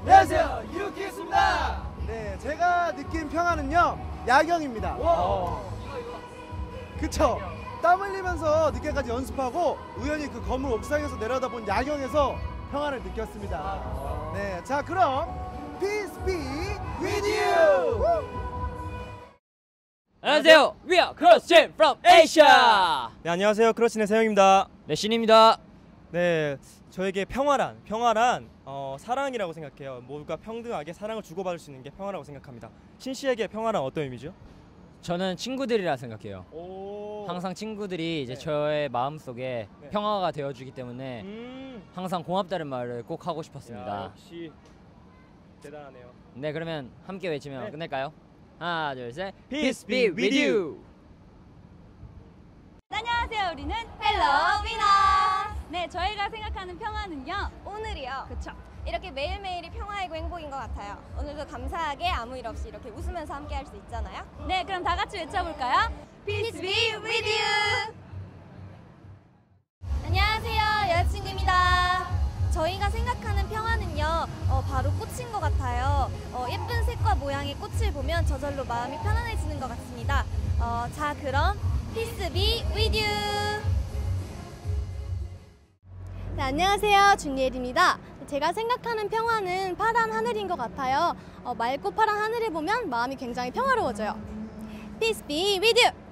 안녕하세요 유키스입니다 네, 제가 느낀 평화는요 야경입니다. 그쵸? 땀 흘리면서 늦게까지 연습하고 우연히 그 건물 옥상에서 내려다본 야경에서 평화를 느꼈습니다. 네, 자 그럼 Peace be with you. 안녕하세요. We are CrossGen from Asia. 네, 안녕하세요. 크러치의 세영입니다. 네, 신입니다. 네, 저에게 평화란 평화란 어, 사랑이라고 생각해요. 모두가 평등하게 사랑을 주고받을 수 있는 게 평화라고 생각합니다. 신 씨에게 평화란 어떤 의미죠? 저는 친구들이라 생각해요. 오. 항상 친구들이 이제 네. 저의 마음 속에 네. 평화가 되어주기 때문에 음. 항상 고맙다는 말을 꼭 하고 야, 싶었습니다. 역시 대단하네요. 네, 그러면 함께 외치면 네. 끝낼까요? 하나, 둘, 셋. Peace be with you. 안녕하세요. 우리는 헬로비너스. 네, 저희가 생각하는 평화는요. 오늘이요. 그쵸. 이렇게 매일매일이 평화이고 행복인 것 같아요. 오늘도 감사하게 아무 일 없이 이렇게 웃으면서 함께 할 수 있잖아요. 네, 그럼 다 같이 외쳐볼까요? Peace be with you. 안녕하세요. 여자친구입니다. 저희가 생각하는 평화는요, 어, 바로 꽃인 것 같아요. 어, 예쁜 색과 모양의 꽃을 보면 저절로 마음이 편안해지는 것 같습니다. 어, 자, 그럼 Peace be with you. 네, 안녕하세요. 준예일입니다. 제가 생각하는 평화는 파란 하늘인 것 같아요. 어, 맑고 파란 하늘을 보면 마음이 굉장히 평화로워져요. Peace be with you.